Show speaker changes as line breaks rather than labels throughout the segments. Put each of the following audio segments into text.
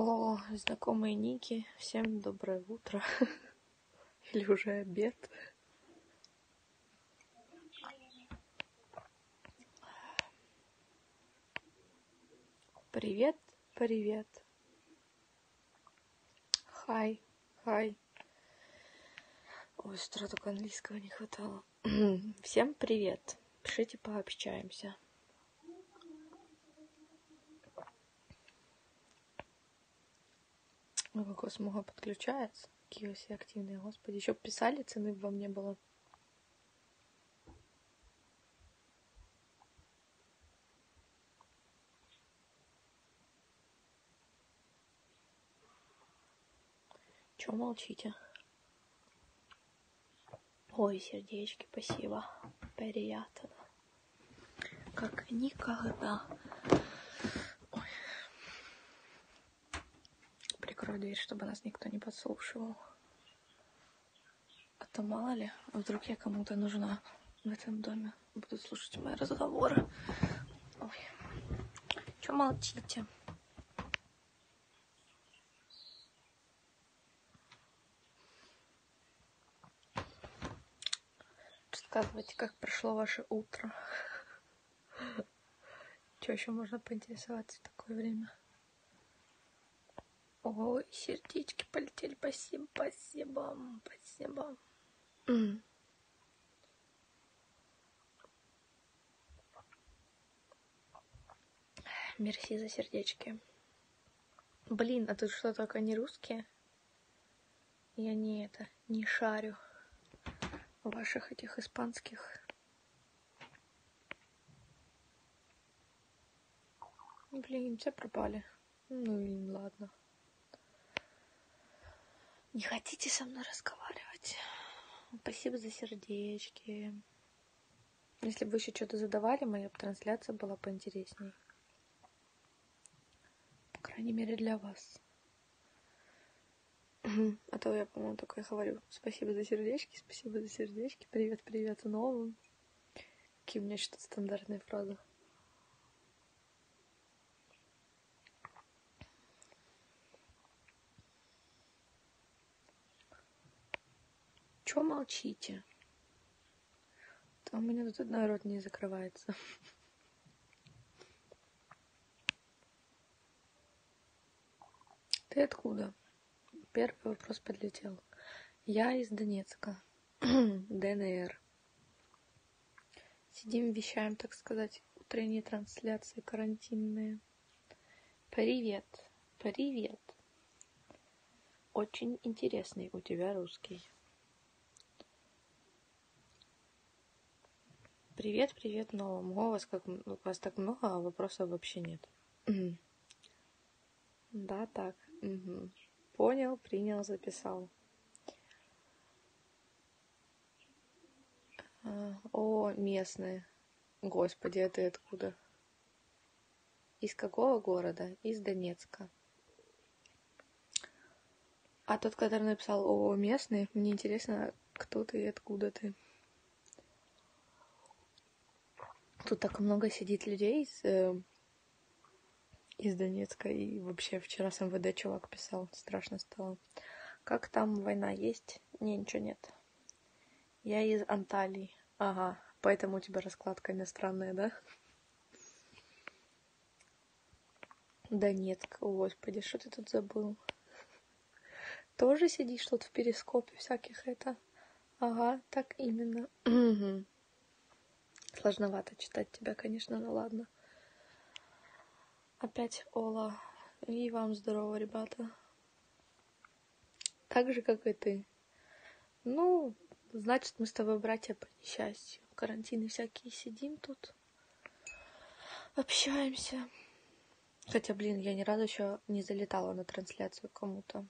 О, знакомые ники, всем доброе утро. Или уже обед. Привет, привет. Хай, хай. Ой, с только английского не хватало. Всем привет. Пишите, пообщаемся. Ой, какой смуга подключается. Какие все активные, господи. Еще писали, цены вам не было. Чего молчите? Ой, сердечки, спасибо. Приятно. Как никогда. Ой. Прикрою дверь, чтобы нас никто не подслушивал. А то мало ли, вдруг я кому-то нужна в этом доме. Будут слушать мои разговоры. Ой. Чего молчите? Рассказывайте, как прошло ваше утро. Что еще можно поинтересоваться в такое время? Ой, сердечки полетели. Спасибо, спасибо, спасибо. Мерси за сердечки. Блин, а тут что, только не русские? Я не это, не шарю ваших этих испанских. Блин, все пропали. Ну и ладно. Не хотите со мной разговаривать? Спасибо за сердечки. Если бы вы еще что-то задавали, моя трансляция была поинтересней. По крайней мере, для вас. А то я, по-моему, такое говорю. Спасибо за сердечки, спасибо за сердечки. Привет, привет, новым. Какие у меня что-то стандартные фразы. Чё молчите? Там у меня тут одной рот не закрывается. Ты откуда? Первый вопрос подлетел. Я из Донецка, ДНР. Сидим, вещаем, так сказать, утренние трансляции карантинные. Привет, привет. Очень интересный у тебя русский. Привет, привет новому. У вас, как, у вас так много, а вопросов вообще нет. да, так. Угу. Понял, принял, записал. А, о, местные. Господи, это откуда? Из какого города? Из Донецка. А тот, который написал о местный, мне интересно, кто ты и откуда ты. Тут так много сидит людей из, э, из Донецка. И вообще вчера с МВД чувак писал, страшно стало. Как там война есть? Не, ничего нет. Я из Анталии. Ага, поэтому у тебя раскладка иностранная, да? Донецк, господи, что ты тут забыл? Тоже сидишь тут в перископе всяких это? Ага, так именно. Сложновато читать тебя, конечно, ну ладно. Опять Ола. И вам здорово, ребята. Так же, как и ты. Ну, значит, мы с тобой братья по несчастью. Карантины всякие сидим тут. Общаемся. Хотя, блин, я ни разу еще не залетала на трансляцию кому-то.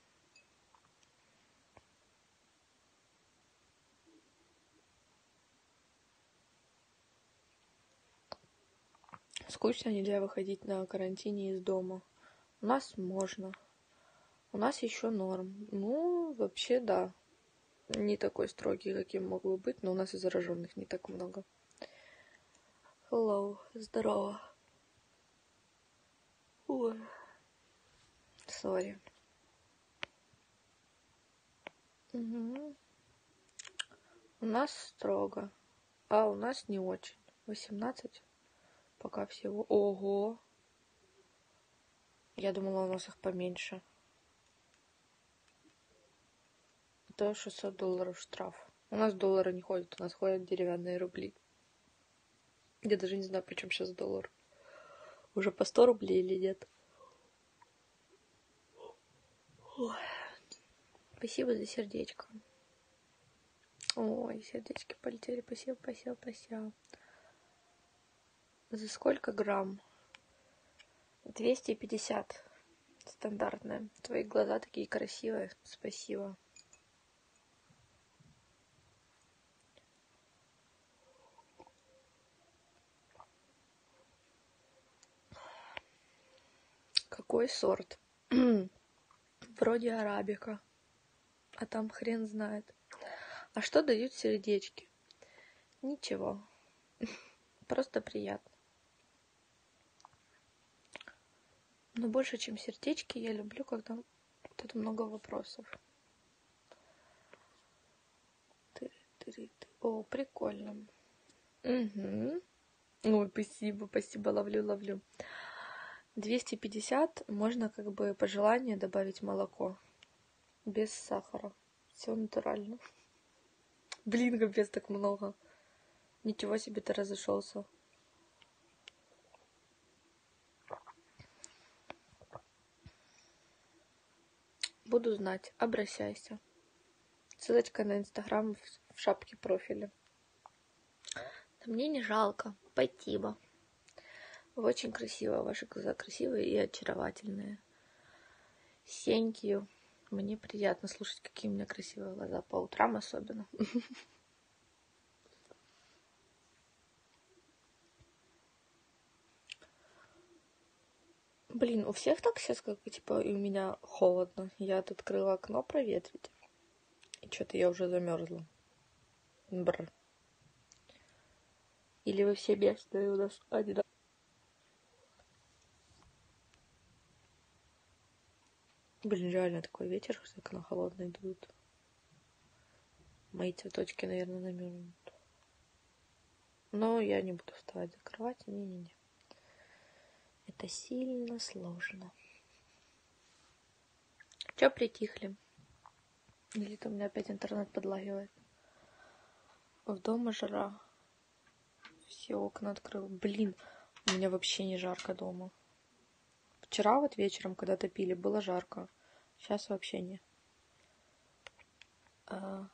Скучно нельзя выходить на карантине из дома. У нас можно. У нас еще норм. Ну, вообще, да. Не такой строгий, каким мог бы быть, но у нас и зараженных не так много. Hello, здорово. Ой. сори. Угу. У нас строго, а у нас не очень. 18 пока всего. Ого! Я думала, у нас их поменьше. Это 600 долларов штраф. У нас доллары не ходят, у нас ходят деревянные рубли. Я даже не знаю, при чем сейчас доллар. Уже по 100 рублей или нет. Спасибо за сердечко. Ой, сердечки полетели. Спасибо, спасибо, спасибо. За сколько грамм? 250. Стандартная. Твои глаза такие красивые. Спасибо. Какой сорт? Вроде арабика. А там хрен знает. А что дают сердечки? Ничего. Просто приятно. Но больше, чем сердечки, я люблю, когда тут много вопросов. О, прикольно. Угу. Ой, спасибо, спасибо, ловлю, ловлю. 250 можно как бы по желанию добавить молоко. Без сахара. Все натурально. Блин, капец, так много. Ничего себе ты разошелся. Буду знать. Обращайся. Ссылочка на инстаграм в шапке профиля. Мне не жалко. Спасибо. Вы очень красиво, ваши глаза красивые и очаровательные. You. Мне приятно слушать, какие у меня красивые глаза, по утрам особенно. Блин, у всех так сейчас, как типа, и у меня холодно. Я открыла окно проветрить. И что-то я уже замерзла. Бр. Или вы все бешеные у нас одинаковые? Блин, реально такой ветер, что окна холодные дуют. Мои цветочки, наверное, намерзнут. Но я не буду вставать, закрывать. Не-не-не. Это сильно сложно. Чё притихли? Или то у меня опять интернет подлагивает? В дома жара. Все окна открыл. Блин, у меня вообще не жарко дома. Вчера вот вечером, когда топили, было жарко. Сейчас вообще не. А...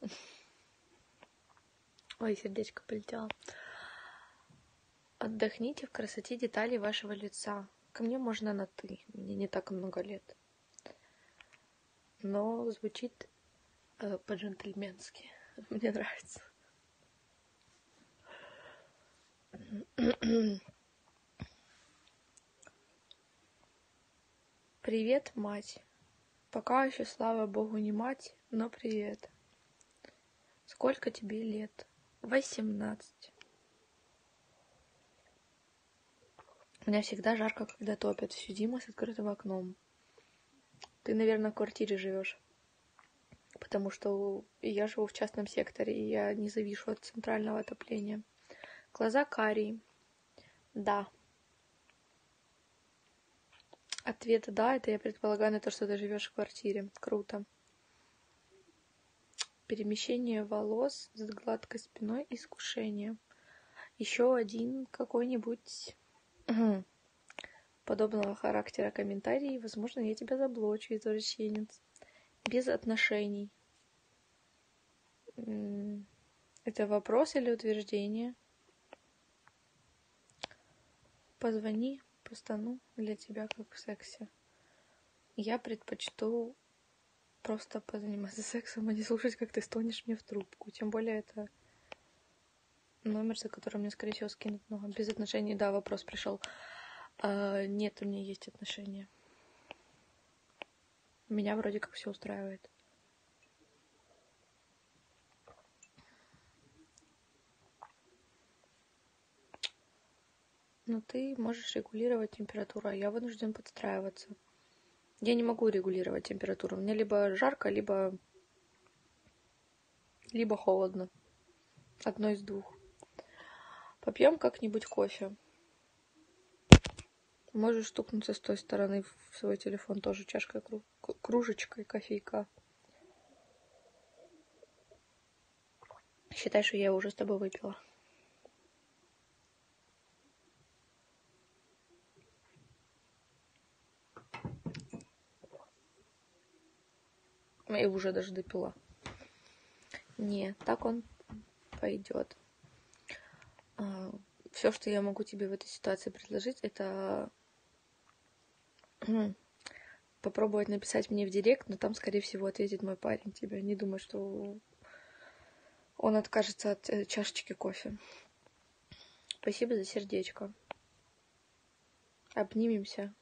Ой, сердечко полетело. Отдохните в красоте деталей вашего лица. Ко мне можно на «ты». Мне не так много лет. Но звучит э, по-джентльменски. Мне нравится. Привет, мать. Пока еще, слава богу, не мать, но привет. Сколько тебе лет? Восемнадцать. Меня всегда жарко, когда топят. Всю зиму с открытым окном. Ты, наверное, в квартире живешь. Потому что я живу в частном секторе, и я не завишу от центрального отопления. Глаза карие. Да. Ответ да, это я предполагаю на то, что ты живешь в квартире. Круто. Перемещение волос с гладкой спиной искушение. Еще один какой-нибудь подобного характера комментарий. Возможно, я тебя заблочу, извращенец. Без отношений. Это вопрос или утверждение? Позвони, постану для тебя как в сексе. Я предпочту просто позаниматься сексом, а не слушать, как ты стонешь мне в трубку. Тем более это номер, за которым мне, скорее всего, скинут много. Без отношений, да, вопрос пришел. А, нет, у меня есть отношения. Меня вроде как все устраивает. но ты можешь регулировать температуру, а я вынужден подстраиваться. Я не могу регулировать температуру. Мне либо жарко, либо либо холодно. Одно из двух. Попьем как-нибудь кофе. Можешь стукнуться с той стороны в свой телефон тоже чашкой, кружечкой кофейка. Считай, что я уже с тобой выпила. И уже даже допила. Не, так он пойдет. А, Все, что я могу тебе в этой ситуации предложить, это попробовать написать мне в директ, но там, скорее всего, ответит мой парень тебе. Не думаю, что он откажется от э, чашечки кофе. Спасибо за сердечко. Обнимемся.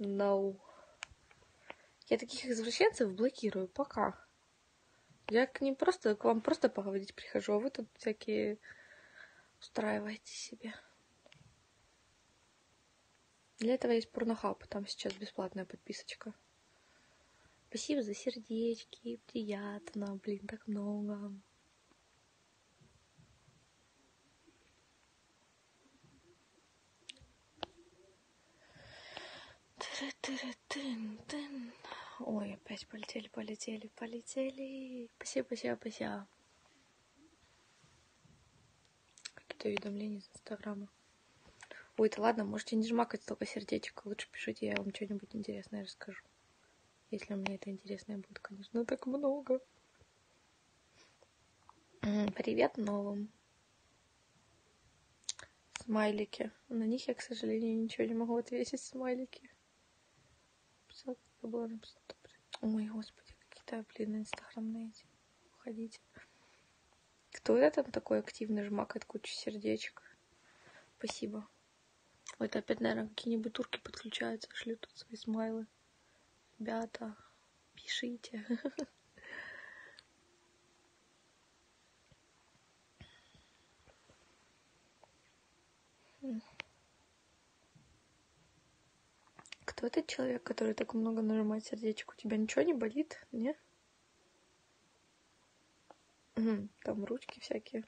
No. Я таких извращенцев блокирую. Пока. Я к ним просто, к вам просто поговорить прихожу, а вы тут всякие устраиваете себе. Для этого есть порнохаб, там сейчас бесплатная подписочка. Спасибо за сердечки, приятно, блин, так много. Ой, опять полетели, полетели, полетели. Спасибо, спасибо, спасибо. Какие-то уведомления из Инстаграма. Ой, да ладно, можете не жмакать столько сердечек. Лучше пишите, я вам что-нибудь интересное расскажу. Если мне это интересное будет, конечно. Так много. Привет новым. Смайлики. На них я, к сожалению, ничего не могу ответить. Смайлики. Ой, господи, какие-то, блин, инстаграмные эти. Уходите. Кто это там такой активный жмакает кучу сердечек? Спасибо. Ой, это опять, наверное, какие-нибудь турки подключаются, шлют тут свои смайлы. Ребята, пишите. Кто этот человек, который так много нажимает сердечек? У тебя ничего не болит, не? Там ручки всякие.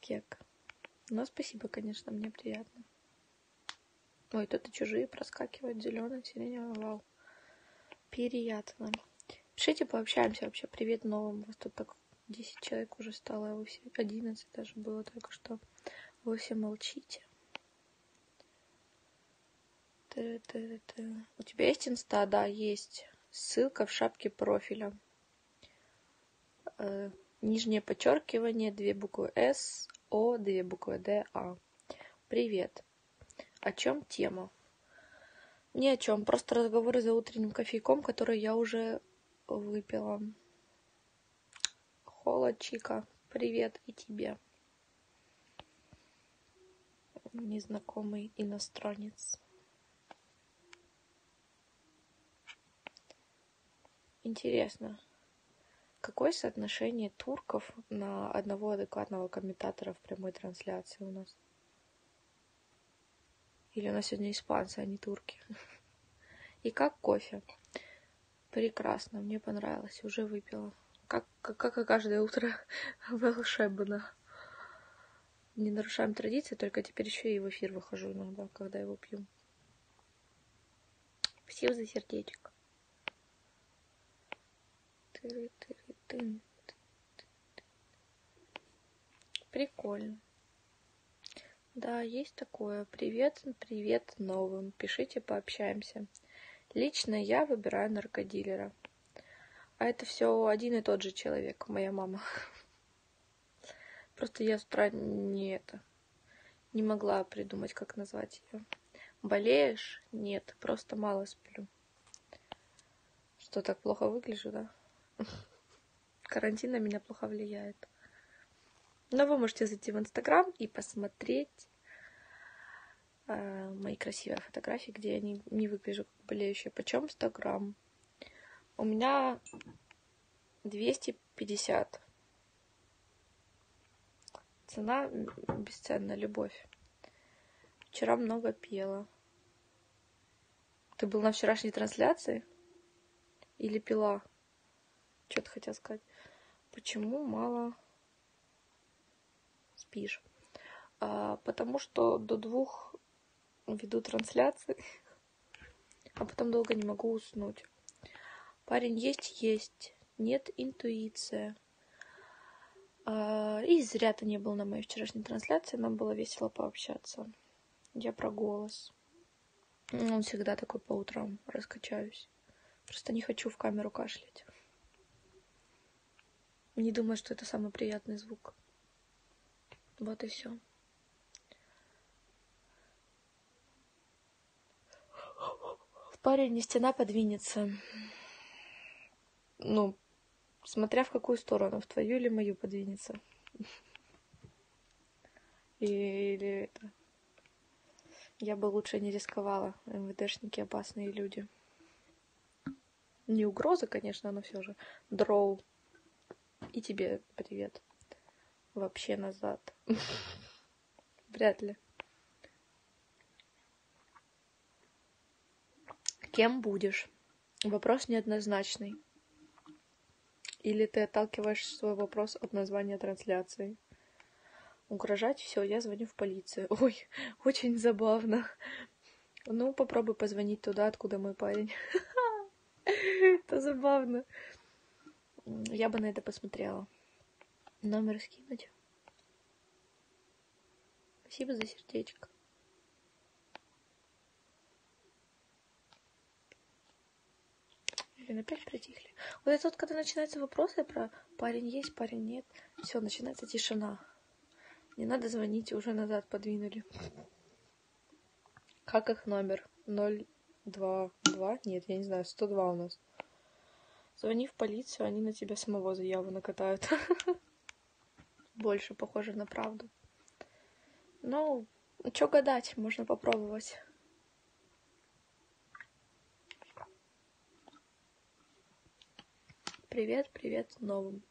Кек. Но спасибо, конечно, мне приятно. Ой, тут и чужие проскакивают, зеленый, сиреневый, вау. Приятно. Пишите, пообщаемся вообще. Привет новым. У вас тут так 10 человек уже стало, а вы все 11 даже было только что. Вы молчите. У тебя есть инста? Да, есть. Ссылка в шапке профиля. Э, нижнее подчеркивание, две буквы С, о, две буквы Д, А. Привет. О чем тема? Ни о чем, просто разговоры за утренним кофейком, который я уже выпила. Хола Чика, привет и тебе. Незнакомый иностранец. Интересно, Какое соотношение турков на одного адекватного комментатора в прямой трансляции у нас? Или у нас сегодня испанцы, а не турки? И как кофе? Прекрасно, мне понравилось, уже выпила. Как, как, как и каждое утро волшебно. Не нарушаем традиции, только теперь еще и в эфир выхожу иногда, когда его пью. Спасибо за сердечко. Прикольно. Да, есть такое. Привет, привет новым. Пишите, пообщаемся. Лично я выбираю наркодилера. А это все один и тот же человек, моя мама. Просто я с утра не это не могла придумать, как назвать ее. Болеешь? Нет, просто мало сплю. Что, так плохо выгляжу, да? Карантин на меня плохо влияет. Но вы можете зайти в Инстаграм и посмотреть э, мои красивые фотографии, где я не, не выгляжу как болеющая. Почем Инстаграм? У меня 250 Цена бесценна, любовь. Вчера много пела. Ты был на вчерашней трансляции? Или пила? Что ты хотел сказать? Почему мало спишь? А, потому что до двух веду трансляции, а потом долго не могу уснуть. Парень есть, есть. Нет, интуиция. А, и зря ты не был на моей вчерашней трансляции. Нам было весело пообщаться. Я про голос. Он всегда такой по утрам раскачаюсь. Просто не хочу в камеру кашлять. Не думаю, что это самый приятный звук. Вот и все. В паре не стена подвинется. Ну, смотря в какую сторону, в твою или мою подвинется. Или это... Я бы лучше не рисковала. МВДшники опасные люди. Не угроза, конечно, но все же. Дроу. И тебе привет. Вообще назад. Вряд ли. Кем будешь? Вопрос неоднозначный. Или ты отталкиваешь свой вопрос от названия трансляции? Угрожать? Все, я звоню в полицию. Ой, очень забавно. Ну, попробуй позвонить туда, откуда мой парень. Это забавно. Я бы на это посмотрела. Номер скинуть. Спасибо за сердечко. Блин, опять притихли. Вот это вот, когда начинаются вопросы про парень есть, парень нет, все, начинается тишина. Не надо звонить, уже назад подвинули. Как их номер? 022? Нет, я не знаю, 102 у нас. Звони в полицию, они на тебя самого заяву накатают. Больше похоже на правду. Ну, что гадать, можно попробовать. Привет, привет новым.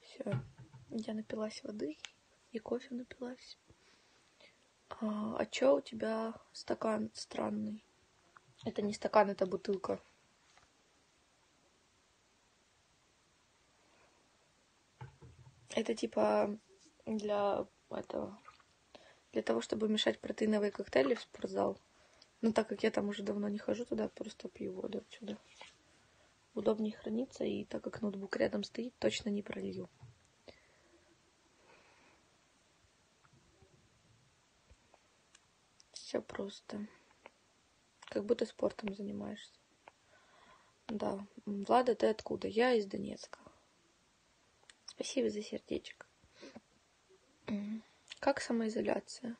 Все, я напилась воды и кофе напилась. А, а чё у тебя стакан странный? Это не стакан, это бутылка. Это типа для этого для того, чтобы мешать протеиновые коктейли в спортзал. Но так как я там уже давно не хожу туда, просто пью воду отсюда удобнее хранится, и так как ноутбук рядом стоит, точно не пролью. Все просто. Как будто спортом занимаешься. Да. Влада, ты откуда? Я из Донецка. Спасибо за сердечко. Как самоизоляция?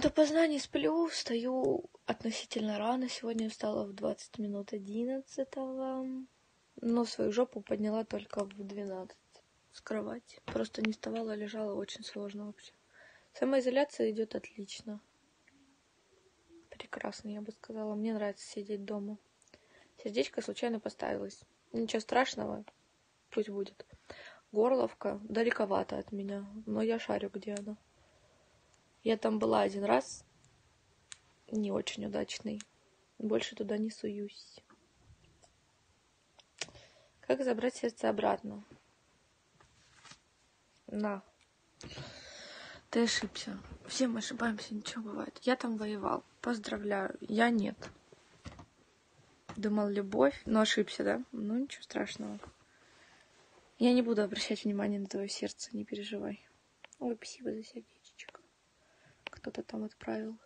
Допоздна не сплю, встаю относительно рано. Сегодня встала в 20 минут 11 но свою жопу подняла только в 12 с кровати. Просто не вставала, лежала очень сложно вообще. Самоизоляция идет отлично. Прекрасно, я бы сказала. Мне нравится сидеть дома. Сердечко случайно поставилось. Ничего страшного, пусть будет. Горловка далековато от меня, но я шарю, где она. Я там была один раз, не очень удачный. Больше туда не суюсь. Как забрать сердце обратно? На. Ты ошибся. Все мы ошибаемся, ничего бывает. Я там воевал. Поздравляю. Я нет. Думал, любовь, но ошибся, да? Ну, ничего страшного. Я не буду обращать внимание на твое сердце, не переживай. Ой, спасибо за сердечко кто-то там отправил.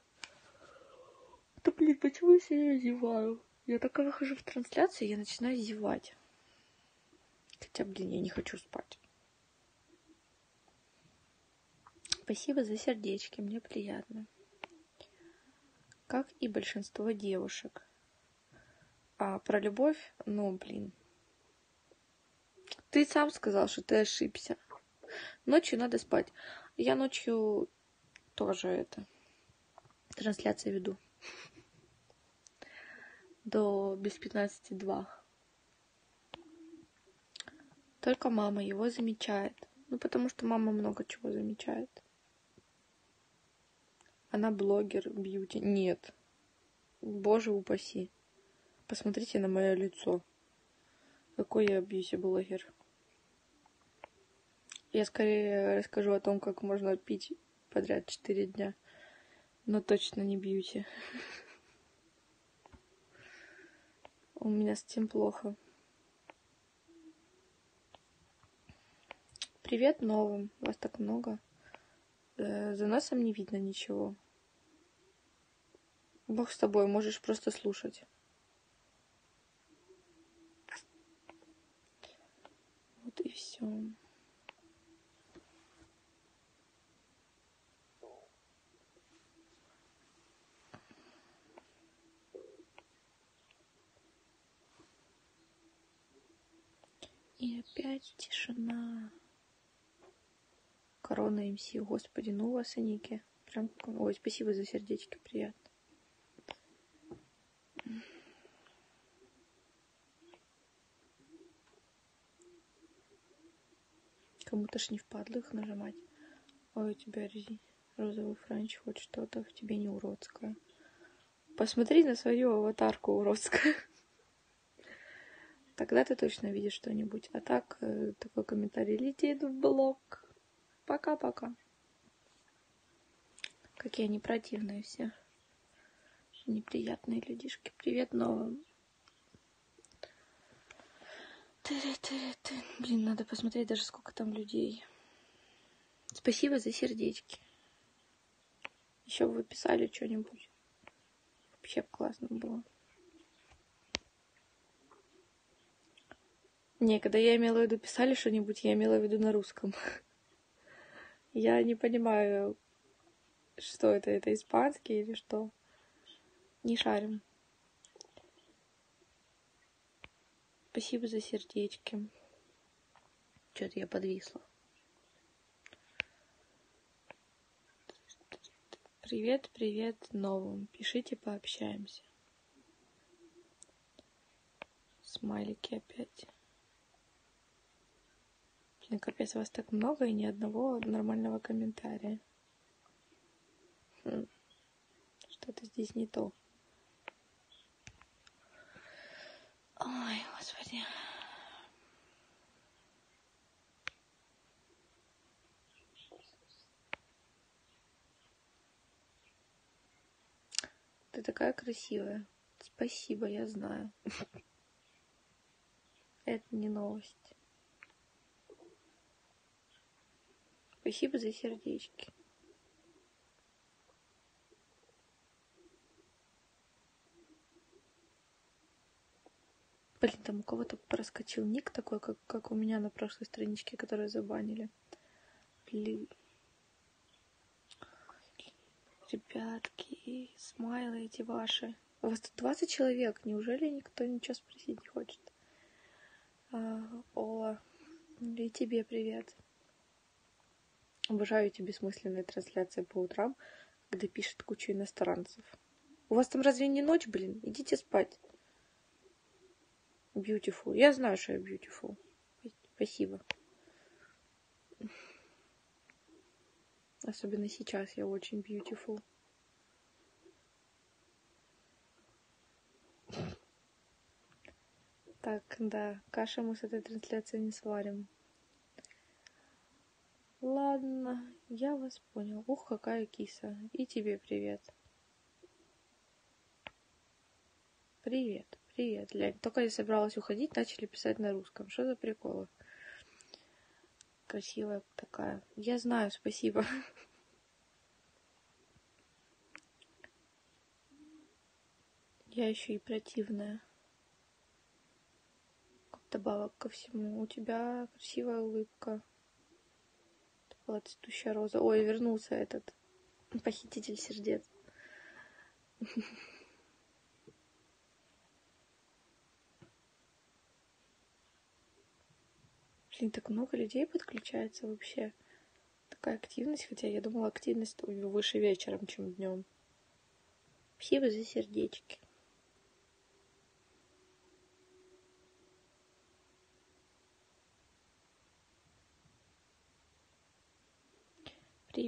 Да блин, почему я сегодня зеваю? Я только выхожу в трансляцию, я начинаю зевать. Хотя, блин, я не хочу спать. Спасибо за сердечки, мне приятно. Как и большинство девушек. А про любовь, ну, блин. Ты сам сказал, что ты ошибся. Ночью надо спать. Я ночью тоже это трансляция веду до без 15 2 Только мама его замечает. Ну, потому что мама много чего замечает. Она блогер бьюти. Нет. Боже упаси. Посмотрите на мое лицо. Какой я бьюти-блогер. Я скорее расскажу о том, как можно пить подряд 4 дня. Но точно не бьюти. У меня с тем плохо. Привет новым. Вас так много. Э, за носом не видно ничего. Бог с тобой, можешь просто слушать. Вот и все. И опять тишина. Корона МС. Господи, ну у вас Аники. Прям, ой, спасибо за сердечки, приятно. Кому-то ж не впадло их нажимать. Ой, у тебя розовый франч, хоть что-то в тебе не уродское. Посмотри на свою аватарку уродская. Тогда ты точно видишь что-нибудь. А так, э, такой комментарий летит в блог. Пока-пока. Какие они противные все. Неприятные людишки. Привет новым. Блин, надо посмотреть даже сколько там людей. Спасибо за сердечки. Еще бы вы писали что-нибудь. Вообще классно было. Не, когда я имела в виду писали что-нибудь, я имела в виду на русском. Я не понимаю, что это, это испанский или что. Не шарим. Спасибо за сердечки. Что-то я подвисла. Привет, привет новым. Пишите, пообщаемся. Смайлики опять. Блин, капец, вас так много и ни одного нормального комментария. Хм. Что-то здесь не то. Ой, господи. Ты такая красивая. Спасибо, я знаю. Это не новость. Спасибо за сердечки. Блин, там у кого-то проскочил ник такой, как, как у меня на прошлой страничке, которую забанили. Блин. Ребятки, смайлы эти ваши. У вас тут 20 человек. Неужели никто ничего спросить не хочет? А, Ола, и тебе привет. Обожаю эти бессмысленные трансляции по утрам, когда пишет кучу иностранцев. У вас там разве не ночь, блин? Идите спать. Beautiful. Я знаю, что я beautiful. Спасибо. Особенно сейчас я очень beautiful. Так, да, каша мы с этой трансляцией не сварим. Ладно, я вас понял. Ух, какая киса. И тебе привет. Привет, привет, Лянь. Только я собралась уходить, начали писать на русском. Что за приколы? Красивая такая. Я знаю, спасибо. Я еще и противная. Добавок ко всему. У тебя красивая улыбка была цветущая роза. Ой, вернулся этот похититель сердец. Блин, так много людей подключается вообще. Такая активность, хотя я думала, активность выше вечером, чем днем. Спасибо за сердечки.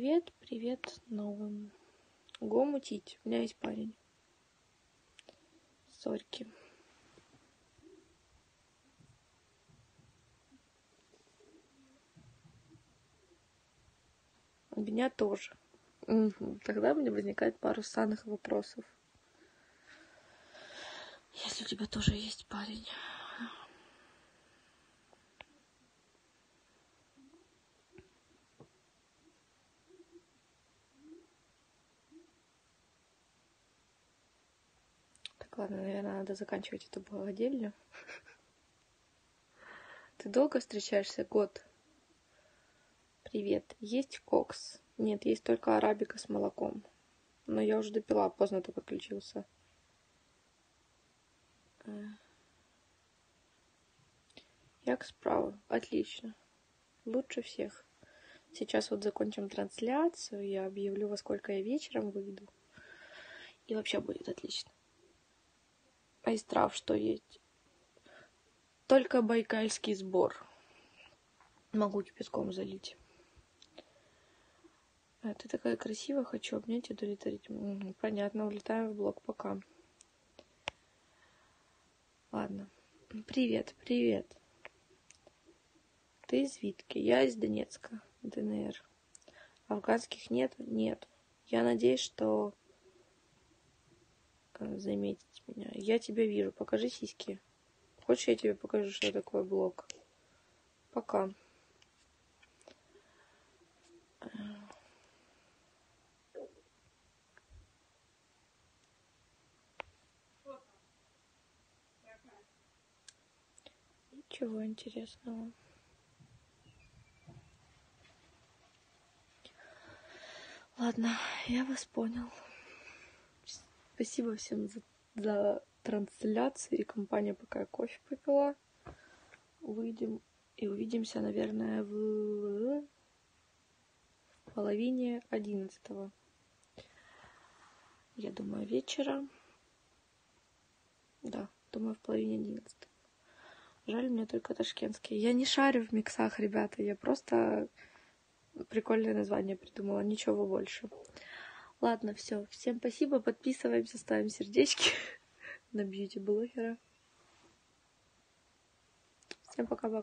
Привет, привет новым. Го мутить. У меня есть парень. Сорьки. У меня тоже. Тогда у меня возникает пару странных вопросов. Если у тебя тоже есть парень. Так, ладно, наверное, надо заканчивать эту богадельню. Ты долго встречаешься? Год. Привет. Есть кокс? Нет, есть только арабика с молоком. Но я уже допила, поздно ты подключился. Як справа? Отлично. Лучше всех. Сейчас вот закончим трансляцию, я объявлю, во сколько я вечером выйду. И вообще будет отлично. А из трав что есть? Только байкальский сбор. Могу кипятком залить. А ты такая красивая, хочу обнять и удовлетворить. Угу, понятно, улетаем в блог, пока. Ладно. Привет, привет. Ты из Витки, я из Донецка, ДНР. Афганских нет? Нет. Я надеюсь, что заметить меня. Я тебя вижу. Покажи сиськи. Хочешь, я тебе покажу, что такое блог? Пока. Ничего интересного. Ладно, я вас понял. Спасибо всем за, за трансляцию и компания, пока я кофе попила. Выйдем и увидимся, наверное, в, половине одиннадцатого. Я думаю, вечера. Да, думаю, в половине одиннадцатого. Жаль, мне только ташкентский. Я не шарю в миксах, ребята. Я просто прикольное название придумала. Ничего больше. Ладно, все. Всем спасибо. Подписываемся, ставим сердечки на бьюти-блогера. Всем пока-пока.